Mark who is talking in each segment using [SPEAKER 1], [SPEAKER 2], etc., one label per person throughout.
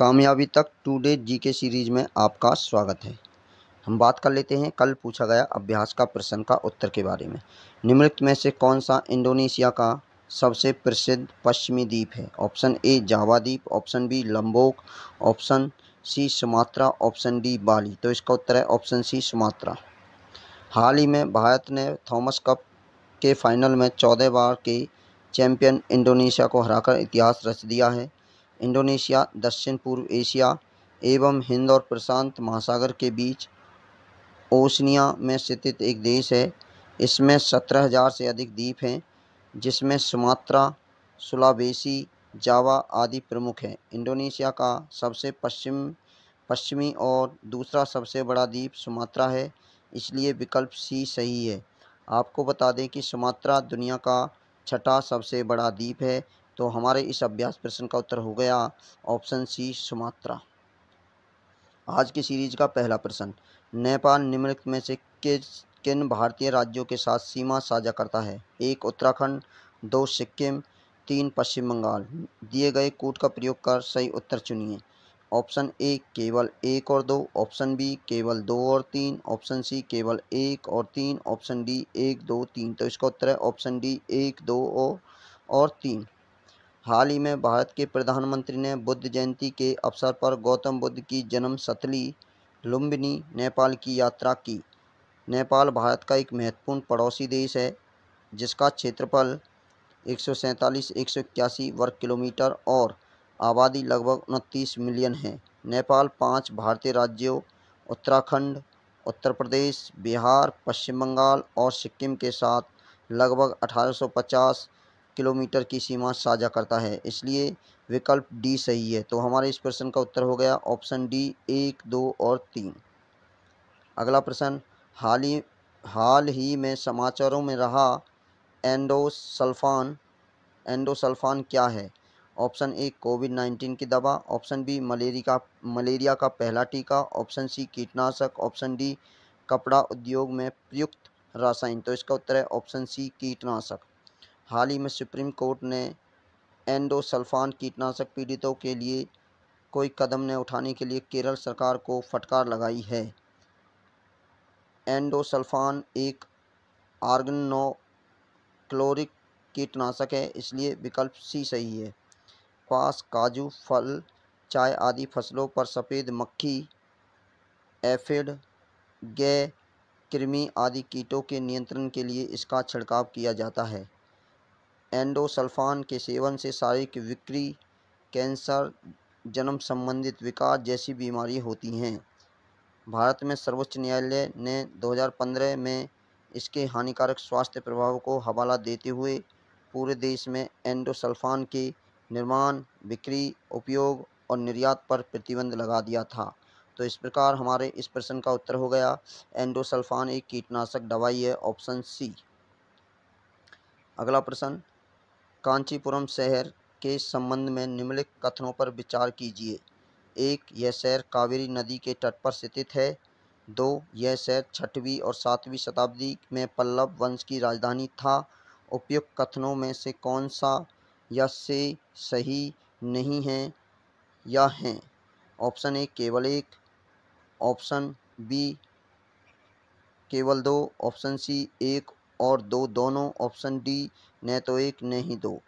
[SPEAKER 1] कामयाबी तक today GK series में आपका स्वागत है। हम बात कर लेते हैं कल पूछा गया अभ्यास का प्रश्न का उत्तर के बारे में। निम्नलिखित में से कौन सा इंडोनेशिया का सबसे प्रसिद्ध पश्चिमी द्वीप है? ऑप्शन ए, जावा द्वीप, option B, Lombok, option C, Sumatra, option D, Bali. तो इसका उत्तर है ऑप्शन सी, सुमात्रा। हाल ही में भारत ने थॉमस कप के फाइनल में चौदह बार के चैंपियन इंडोनेशिया को हराकर इतिहास रच दिया है। इंडोनेशिया, दक्षिण पूर्व एशिया एवं हिंद और प्रशांत महासागर के बीच ओशनिया में स्थित एक देश है। इसमें सत्रह हज़ार से अधिक द्वीप हैं, जिसमें सुमात्रा सुलावेसी जावा आदि प्रमुख हैं। इंडोनेशिया का सबसे पश्चिम, पश्चिमी और दूसरा सबसे बड़ा द्वीप सुमात्रा है, इसलिए विकल्प सी सही है। आपको बता दें कि सुमात्रा दुनिया का छठा सबसे बड़ा द्वीप है तो हमारे इस अभ्यास प्रश्न का उत्तर हो गया ऑप्शन सी सुमात्रा। आज की सीरीज़ का पहला प्रश्न, नेपाल निम्नलिखित में से किन भारतीय राज्यों के साथ सीमा साझा करता है? एक उत्तराखंड, दो सिक्किम, तीन पश्चिम बंगाल। दिए गए कूट का प्रयोग कर सही उत्तर चुनिए। ऑप्शन ए केवल एक और दो, ऑप्शन बी केवल दो और तीन, ऑप्शन सी केवल एक और तीन, ऑप्शन डी एक, दो, तीन। तो इसका उत्तर है ऑप्शन डी एक, दो और तीन। हाल ही में भारत के प्रधानमंत्री ने बुद्ध जयंती के अवसर पर गौतम बुद्ध की जन्म सतली, लुम्बिनी, नेपाल की यात्रा की। नेपाल भारत का एक महत्वपूर्ण पड़ोसी देश है, जिसका क्षेत्रफल एक सौ वर्ग किलोमीटर और आबादी लगभग उनतीस मिलियन है। नेपाल पाँच भारतीय राज्यों, उत्तराखंड, उत्तर प्रदेश, बिहार, पश्चिम बंगाल और सिक्किम के साथ लगभग 1850 किलोमीटर की सीमा साझा करता है। इसलिए विकल्प डी सही है। तो हमारे इस प्रश्न का उत्तर हो गया ऑप्शन डी, एक, दो और तीन। अगला प्रश्न, हाल ही हाल ही में समाचारों में रहा एंडोसल्फान एंडोसल्फान क्या है? ऑप्शन ए कोविड नाइन्टीन की दवा। ऑप्शन बी, मलेरिया का मलेरिया का पहला टीका। ऑप्शन सी, कीटनाशक। ऑप्शन डी, कपड़ा उद्योग में प्रयुक्त रासायन। तो इसका उत्तर है ऑप्शन सी, कीटनाशक। हाल ही में सुप्रीम कोर्ट ने एंडोसल्फान कीटनाशक पीड़ितों के लिए कोई कदम न उठाने के लिए केरल सरकार को फटकार लगाई है। एंडोसल्फान एक आर्गनो क्लोरिक कीटनाशक है, इसलिए विकल्प सी सही है। कपास काजू, फल, चाय आदि फ़सलों पर सफ़ेद मक्खी, एफिड गे कृमि आदि कीटों के नियंत्रण के लिए इसका छिड़काव किया जाता है। एंडोसल्फान के सेवन से शारीरिक विक्री, कैंसर, जन्म संबंधित विकार जैसी बीमारी होती हैं। भारत में सर्वोच्च न्यायालय ने 2015 में इसके हानिकारक स्वास्थ्य प्रभाव को हवाला देते हुए पूरे देश में एंडोसल्फान के निर्माण, बिक्री, उपयोग और निर्यात पर प्रतिबंध लगा दिया था। तो इस प्रकार हमारे इस प्रश्न का उत्तर हो गया, एंडोसल्फान एक कीटनाशक दवाई है, ऑप्शन सी। अगला प्रश्न कांचीपुरम शहर के संबंध में निम्नलिखित कथनों पर विचार कीजिए। एक, यह शहर कावेरी नदी के तट पर स्थित है। दो, यह शहर छठवीं और सातवीं शताब्दी में पल्लव वंश की राजधानी था। उपयुक्त कथनों में से कौन सा या से सही नहीं है या हैं? ऑप्शन ए, केवल एक। ऑप्शन बी, केवल दो। ऑप्शन सी, एक और दो दोनों ऑप्शन डी, न तो एक, न ही दो।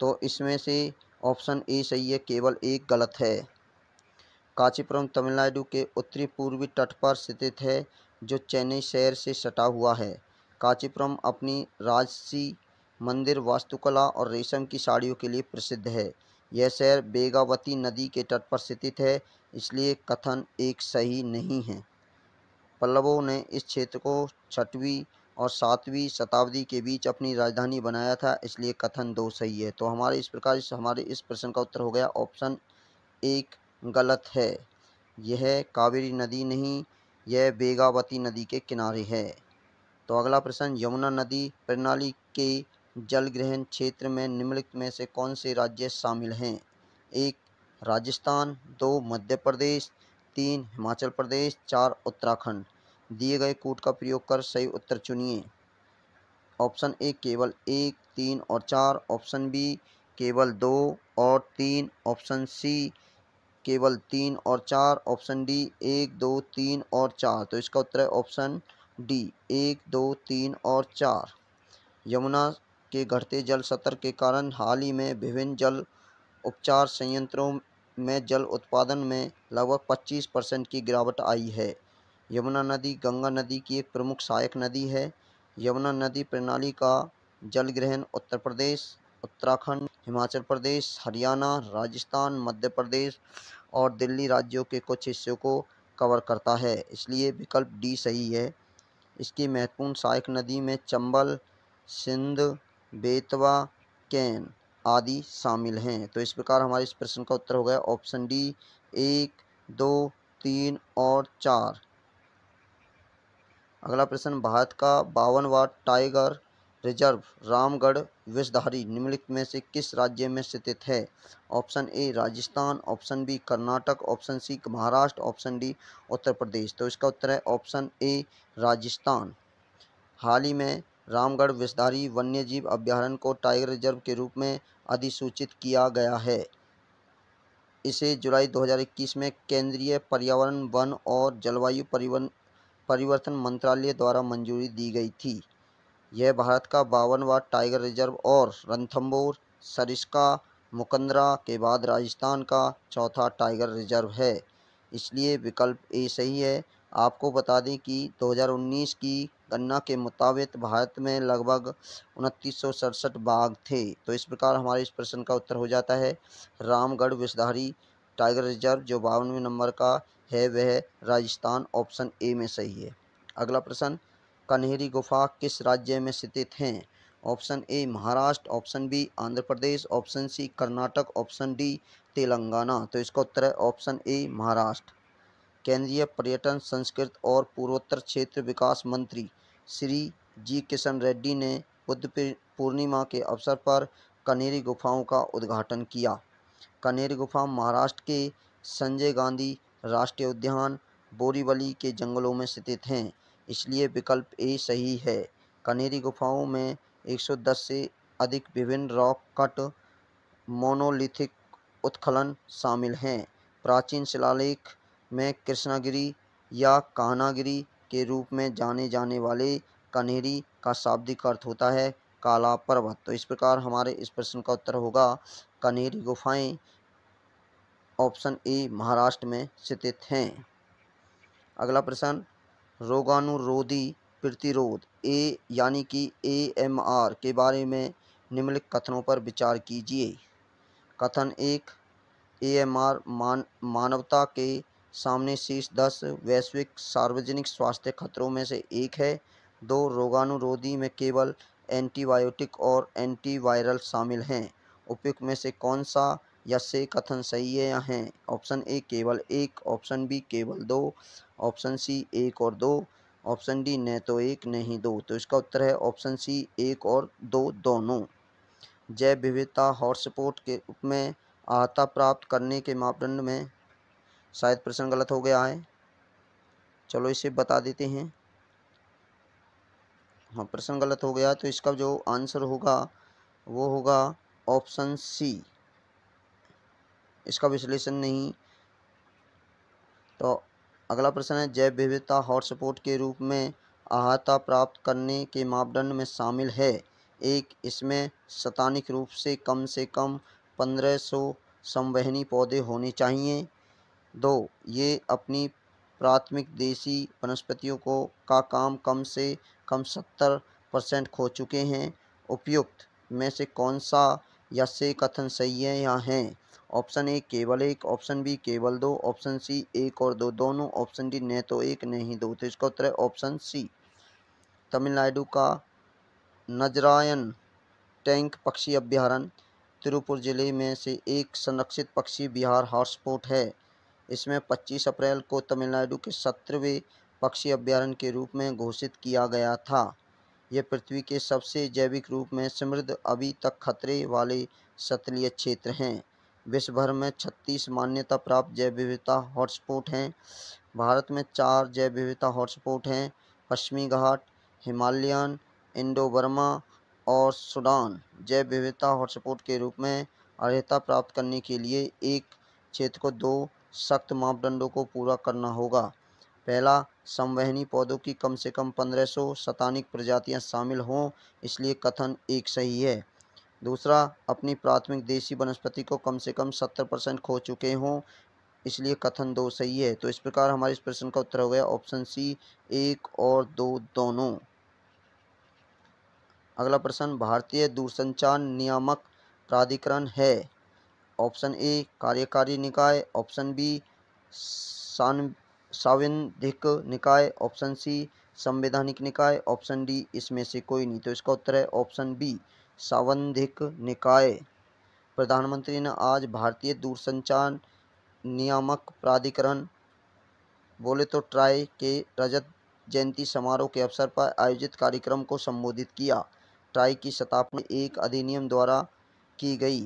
[SPEAKER 1] तो इसमें से ऑप्शन ए सही है, केवल एक गलत है। कांचीपुरम तमिलनाडु के उत्तरी पूर्वी तट पर स्थित है, जो चेन्नई शहर से सटा हुआ है। कांचीपुरम अपनी राजसी मंदिर, वास्तुकला और रेशम की साड़ियों के लिए प्रसिद्ध है। यह शहर बेगावती नदी के तट पर स्थित है, इसलिए कथन एक सही नहीं है। पल्लवों ने इस क्षेत्र को छठवीं और सातवीं शताब्दी के बीच अपनी राजधानी बनाया था, इसलिए कथन दो सही है। तो हमारे इस प्रकार इस हमारे इस प्रश्न का उत्तर हो गया, ऑप्शन एक गलत है। यह कावेरी नदी नहीं, यह बेगावती नदी के किनारे है। तो अगला प्रश्न, यमुना नदी प्रणाली के जल ग्रहण क्षेत्र में निम्नलिखित में से कौन से राज्य शामिल हैं? एक, राजस्थान, दो, मध्य प्रदेश, तीन, हिमाचल प्रदेश, चार, उत्तराखंड। दिए गए कूट का प्रयोग कर सही उत्तर चुनिए। ऑप्शन ए, केवल एक, तीन और चार। ऑप्शन बी, केवल दो और तीन। ऑप्शन सी, केवल तीन और चार। ऑप्शन डी, एक, दो, तीन और चार। तो इसका उत्तर है ऑप्शन डी, एक, दो, तीन और चार। यमुना के घटते जल स्तर के कारण हाल ही में विभिन्न जल उपचार संयंत्रों में जल उत्पादन में लगभग 25 परसेंट की गिरावट आई है। यमुना नदी, गंगा नदी की एक प्रमुख सहायक नदी है। यमुना नदी प्रणाली का जल ग्रहण उत्तर प्रदेश, उत्तराखंड, हिमाचल प्रदेश, हरियाणा, राजस्थान, मध्य प्रदेश और दिल्ली राज्यों के कुछ हिस्सों को कवर करता है। इसलिए विकल्प डी सही है। इसकी महत्वपूर्ण सहायक नदी में चंबल, सिंध, बेतवा, कैन आदि शामिल हैं। तो इस प्रकार हमारे इस प्रश्न का उत्तर हो गया। ऑप्शन डी एक, दो, तीन और चार। अगला प्रश्न, भारत का बावनवा टाइगर रिज़र्व, रामगढ़ विषधारी निम्नलिखित में से किस राज्य में स्थित है? Option A, Rajasthan, option B, Karnataka, option C, Maharashtra, option D, Uttar Pradesh. तो इसका उत्तर है ऑप्शन ए, राजस्थान। हाल ही में रामगढ़ विषधारी वन्यजीव अभ्यारण्य को टाइगर रिज़र्व के रूप में अधिसूचित किया गया है। इसे जुलाई 2021 में केंद्रीय पर्यावरण, वन और जलवायु परिवर्तन मंत्रालय द्वारा मंजूरी दी गई थी। यह भारत का बावनवा टाइगर रिज़र्व और रणथंबोर सरिस्का, मुकंदरा के बाद राजस्थान का चौथा टाइगर रिज़र्व है। इसलिए विकल्प ए सही है। आपको बता दें कि 2019 की गणना के मुताबिक भारत में लगभग उनतीस बाघ थे। तो इस प्रकार हमारे इस प्रश्न का उत्तर हो जाता है। रामगढ़ विषधारी टाइगर रिज़र्व जो बावनवे नंबर का है, वह राजस्थान ऑप्शन ए में सही है। अगला प्रश्न, कन्हेरी गुफा किस राज्य में स्थित हैं? Option A, Maharashtra, option B, Andhra Pradesh, option C, Karnataka, option D, Telangana. तो इसका उत्तर है ऑप्शन ए, महाराष्ट्र। केंद्रीय पर्यटन, संस्कृत और पूर्वोत्तर क्षेत्र विकास मंत्री श्री जी किशन रेड्डी ने बुद्ध पूर्णिमा के अवसर पर कनेरी गुफाओं का उद्घाटन किया। कनेरी गुफा, महाराष्ट्र के संजय गांधी राष्ट्रीय उद्यान बोरीवली के जंगलों में स्थित हैं। इसलिए विकल्प ए सही है। कनेरी गुफाओं में 110 से अधिक विभिन्न रॉक कट, मोनोलिथिक उत्खनन शामिल हैं। प्राचीन शिलालेख में कृष्णागिरी या कान्हागिरी के रूप में जाने जाने वाले कनेरी का शाब्दिक अर्थ होता है काला पर्वत। तो इस प्रकार हमारे इस प्रश्न का उत्तर होगा, कनेरी गुफाएँ ऑप्शन ए महाराष्ट्र में स्थित हैं। अगला प्रश्न, रोगानुरोधी प्रतिरोध, ए यानी कि ए एम आर के बारे में निम्नलिखित कथनों पर विचार कीजिए। कथन एक ए एम आर मान, मानवता के सामने शीर्ष दस वैश्विक सार्वजनिक स्वास्थ्य खतरों में से एक है। दो, रोगानुरोधी में केवल एंटीबायोटिक और एंटीवायरल शामिल हैं। उपयुक्त में से कौन सा या से कथन सही है या हैं? ऑप्शन ए, केवल एक। ऑप्शन बी, केवल दो। ऑप्शन सी, एक और दो। ऑप्शन डी, न तो एक नहीं दो। तो इसका उत्तर है ऑप्शन सी, एक और दो दोनों। जैव विविधता हॉटस्पॉट के रूप में आहता प्राप्त करने के मापदंड में शायद प्रश्न गलत हो गया है। चलो इसे बता देते हैं। हाँ प्रश्न गलत हो गया तो इसका जो आंसर होगा, वो होगा ऑप्शन सी। इसका विश्लेषण नहीं। तो अगला प्रश्न है, जैव विविधता हॉटस्पॉट के रूप में अहाता प्राप्त करने के मापदंड में शामिल है। एक, इसमें स्थानिक रूप से कम से कम पंद्रह सौ संवहनी पौधे होने चाहिए। दो, ये अपनी प्राथमिक देसी वनस्पतियों को का काम कम से कम सत्तर परसेंट खो चुके हैं। उपयुक्त में से कौन सा या से कथन सही है या हैं? ऑप्शन ए, केवल एक। ऑप्शन बी, केवल दो। ऑप्शन सी, एक और दो। दोनों। ऑप्शन डी, न तो एक नहीं दो। तो इसका उत्तर है ऑप्शन सी। तमिलनाडु का नजरायन टैंक पक्षी अभ्यारण्य। तिरुपुर ज़िले में से एक संरक्षित पक्षी बिहार हॉटस्पॉट है। इसमें 25 अप्रैल को तमिलनाडु के सत्रहवें पक्षी अभ्यारण्य के रूप में घोषित किया गया था। यह पृथ्वी के सबसे जैविक रूप में समृद्ध अभी तक खतरे वाले सतलीय क्षेत्र हैं। विश्व भर में 36 मान्यता प्राप्त जैव विविधता हॉटस्पॉट हैं। भारत में चार जैव विविधता हॉटस्पॉट हैं, पश्चिमी घाट, हिमालयन इंडो बर्मा और सूडान। जैव विविधता हॉटस्पॉट के रूप में अर्हता प्राप्त करने के लिए एक क्षेत्र को दो सख्त मापदंडों को पूरा करना होगा। पहला संवहनी पौधों की कम से कम 1500 शतानिक प्रजातियाँ शामिल हों, इसलिए कथन एक सही है। दूसरा, अपनी प्राथमिक देसी वनस्पति को कम से कम 70 परसेंट खो चुके हों, इसलिए कथन दो सही है। तो इस प्रकार हमारे इस प्रश्न का उत्तर हो गया ऑप्शन सी, एक और दो दोनों। अगला प्रश्न, भारतीय दूरसंचार नियामक प्राधिकरण है। ऑप्शन ए, कार्यकारी निकाय, ऑप्शन बी, सान, सांविधिक निकाय, ऑप्शन सी, संवैधानिक निकाय, ऑप्शन डी, इसमें से कोई नहीं। तो इसका उत्तर है ऑप्शन बी, सांविधिक निकाय। प्रधानमंत्री ने आज भारतीय दूरसंचार नियामक प्राधिकरण बोले तो ट्राई के रजत जयंती समारोह के अवसर पर आयोजित कार्यक्रम को संबोधित किया। ट्राई की स्थापना एक अधिनियम द्वारा की गई।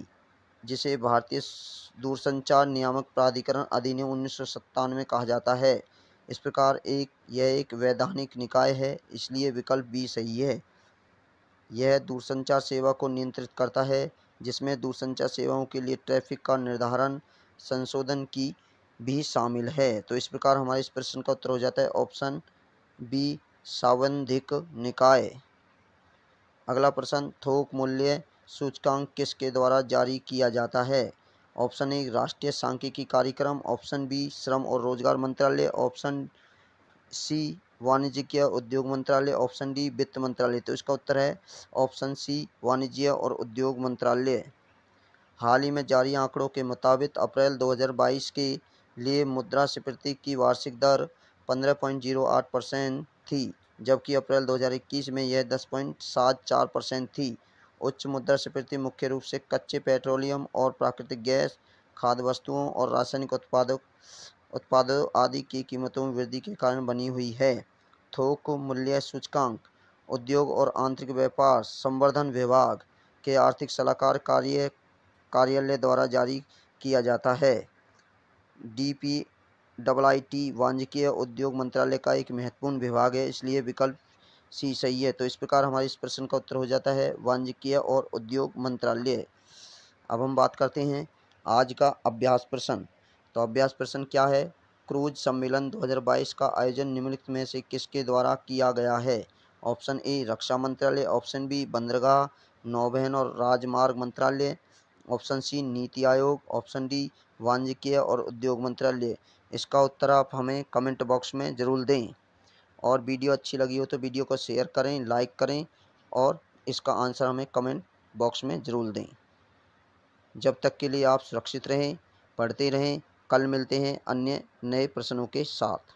[SPEAKER 1] जिसे भारतीय दूरसंचार नियामक प्राधिकरण अधिनियम उन्नीस कहा जाता है। इस प्रकार एक, यह एक वैधानिक निकाय है, इसलिए विकल्प बी सही है। यह दूरसंचार सेवा को नियंत्रित करता है, जिसमें दूरसंचार सेवाओं के लिए ट्रैफ़िक का निर्धारण, संशोधन की भी शामिल है। तो इस प्रकार हमारे इस प्रश्न का उत्तर हो जाता है ऑप्शन बी, सावंधिक निकाय। अगला प्रश्न, थोक मूल्य सूचकांक किसके द्वारा जारी किया जाता है? ऑप्शन ए, राष्ट्रीय सांख्यिकी कार्यक्रम। ऑप्शन बी, श्रम और रोज़गार मंत्रालय। ऑप्शन सी वाणिज्य उद्योग मंत्रालय। ऑप्शन डी, वित्त मंत्रालय। तो इसका उत्तर है ऑप्शन सी, वाणिज्य और उद्योग मंत्रालय। हाल ही में जारी आंकड़ों के मुताबिक अप्रैल 2022 के लिए मुद्रा मुद्रास्फीति की वार्षिक दर 15.08 परसेंट थी, जबकि अप्रैल 2021 में यह 10.74 परसेंट थी। उच्च मुद्रास्फीति मुख्य रूप से कच्चे पेट्रोलियम और प्राकृतिक गैस खाद्य वस्तुओं और रासायनिक उत्पादों उत्पादों आदि की कीमतों में वृद्धि के कारण बनी हुई है। थोक मूल्य सूचकांक, उद्योग और आंतरिक व्यापार संवर्धन विभाग के आर्थिक सलाहकार कार्य, कार्यालय द्वारा जारी किया जाता है। D P double I T वाणिज्य उद्योग मंत्रालय का एक महत्वपूर्ण विभाग है, इसलिए विकल्प सी सही है। तो इस प्रकार हमारे इस प्रश्न का उत्तर हो जाता है वाणिज्य और उद्योग मंत्रालय। अब हम बात करते हैं आज का अभ्यास प्रश्न। तो अभ्यास प्रश्न क्या है? क्रूज सम्मेलन 2022 का आयोजन निम्नलिखित में से किसके द्वारा किया गया है? ऑप्शन ए, रक्षा मंत्रालय। ऑप्शन बी, बंदरगाह। नौवहन और राजमार्ग मंत्रालय। Option C, NITI Aayog. Option D वाणिज्य और उद्योग मंत्रालय। इसका उत्तर आप हमें कमेंट बॉक्स में ज़रूर दें। और वीडियो अच्छी लगी हो तो वीडियो को शेयर करें, लाइक करें और इसका आंसर हमें कमेंट बॉक्स में ज़रूर दें। जब तक के लिए आप सुरक्षित रहें पढ़ते रहें, कल मिलते हैं अन्य नए प्रश्नों के साथ।